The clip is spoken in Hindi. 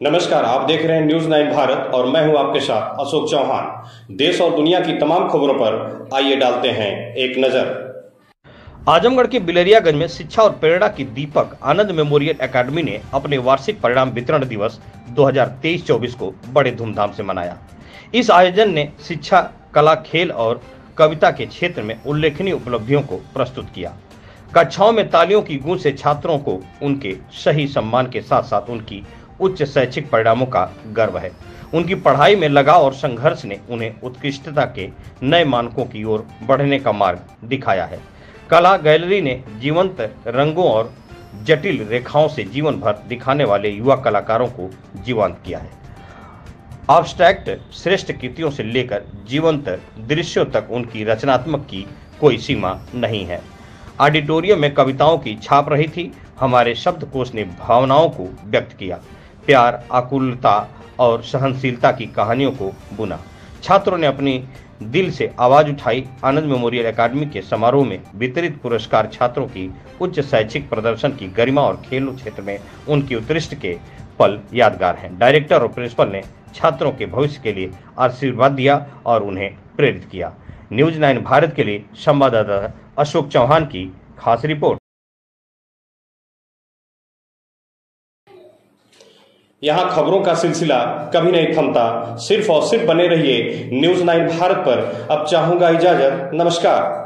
नमस्कार, आप देख रहे हैं न्यूज़ नाइन भारत और मैं हूँ आपके साथ अशोक चौहान। देश और दुनिया की तमाम खबरों पर आइए डालते हैं एक नज़र। आजमगढ़ के बिलरियागंज में शिक्षा और प्रेरणा की दीपक आनंद मेमोरियल एकेडमी ने अपने वार्षिक परिणाम वितरण दिवस 2023-24 को बड़े धूमधाम से मनाया। इस आयोजन ने शिक्षा, कला, खेल और कविता के क्षेत्र में उल्लेखनीय उपलब्धियों को प्रस्तुत किया। कक्षाओं में तालियों की गूंज से छात्रों को उनके सही सम्मान के साथ साथ उनकी उच्च शैक्षिक परिणामों का गर्व है। उनकी पढ़ाई में लगाव और संघर्ष ने उन्हें उत्कृष्टता के नए मानकों की ओर बढ़ने का मार्ग दिखाया है। कला गैलरी ने जीवंत रंगों और जटिल रेखाओं से जीवन भर दिखाने वाले युवा कलाकारों को जीवंत किया है। ऑब्स्ट्रैक्ट श्रेष्ठ कृतियों से लेकर जीवंत दृश्यों तक उनकी रचनात्मक की कोई सीमा नहीं है। ऑडिटोरियम में कविताओं की छाप रही थी, हमारे शब्दकोश ने भावनाओं को व्यक्त किया। प्यार, आकुलता और सहनशीलता की कहानियों को बुना। छात्रों ने अपनी दिल से आवाज़ उठाई। आनंद मेमोरियल एकेडमी के समारोह में वितरित पुरस्कार छात्रों की उच्च शैक्षिक प्रदर्शन की गरिमा और खेल क्षेत्र में उनकी उत्कृष्ट के पल यादगार हैं। डायरेक्टर और प्रिंसिपल ने छात्रों के भविष्य के लिए आशीर्वाद दिया और उन्हें प्रेरित किया। न्यूज़ नाइन भारत के लिए संवाददाता अशोक चौहान की खास रिपोर्ट। यहाँ खबरों का सिलसिला कभी नहीं थमता। सिर्फ़ और सिर्फ़ बने रहिए न्यूज़ नाइन भारत पर। अब चाहूँगा इजाज़त। नमस्कार।